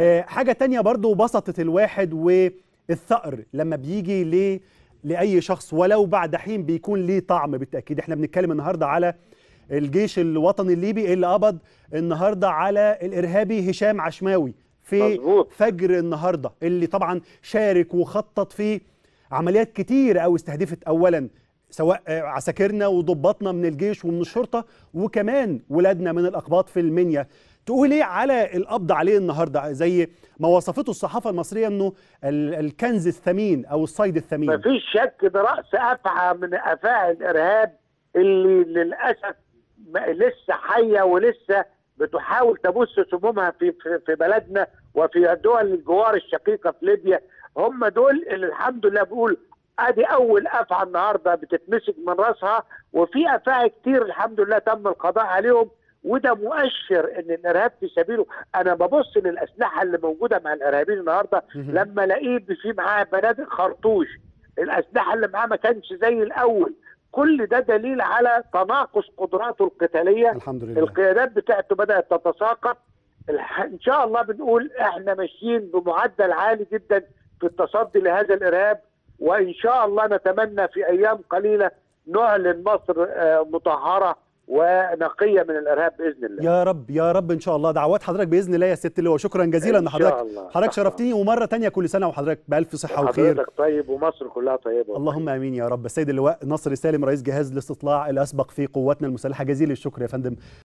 آه، حاجة تانية برضو بسطت الواحد والثأر لما بيجي ل لأي شخص ولو بعد حين بيكون ليه طعم بالتأكيد إحنا بنتكلم النهاردة على الجيش الوطني الليبي اللي قبض النهاردة على الإرهابي هشام عشماوي في مظبوط. فجر النهاردة اللي طبعا شارك وخطط في عمليات كتير أو استهدفت أولا سواء عساكرنا وضباطنا من الجيش ومن الشرطة وكمان ولادنا من الأقباط في المنيا تقول إيه؟ على القبض عليه النهارده زي ما وصفته الصحافة المصرية إنه ال- الكنز الثمين أو الصيد الثمين. مفيش شك ده رأس افعى من افاعي الإرهاب اللي للأسف لسه حية ولسه بتحاول تبث سمومها في في بلدنا وفي الدول الجوار الشقيقة في ليبيا. هم دول اللي الحمد لله بقول أدي أول افعى النهارده بتتمسك من رأسها وفي افاعي كتير الحمد لله تم القضاء عليهم. وده مؤشر إن الإرهاب في سبيله. أنا ببص للأسلحة اللي موجودة مع الإرهابيين النهارده. لما الاقيه في معاه بنادق خرطوش الأسلحة اللي معاه ما كانش زي الأول. كل ده دليل على تناقص قدراته القتالية. الحمد لله. القيادات بتاعته بدأت تتساقط. الح- إن شاء الله بنقول إحنا ماشيين بمعدل عالي جدا في التصدي لهذا الإرهاب. وإن شاء الله نتمنى في أيام قليلة نعلن مصر آه، مطهرة. ونقية من الإرهاب بإذن الله. يا رب يا رب إن شاء الله. دعوات حضرتك بإذن الله يا ست اللواء. شكرا جزيلا إن ان شاء حضرتك الله. حضرتك. شرفتني. ومرة تانية كل سنة وحضرتك بألف صحة وخير. حضرتك طيب ومصر كلها طيبة. اللهم آمين يا رب. السيد اللواء نصر سالم رئيس جهاز الاستطلاع الأسبق في قواتنا المسلحة. جزيل الشكر يا فندم.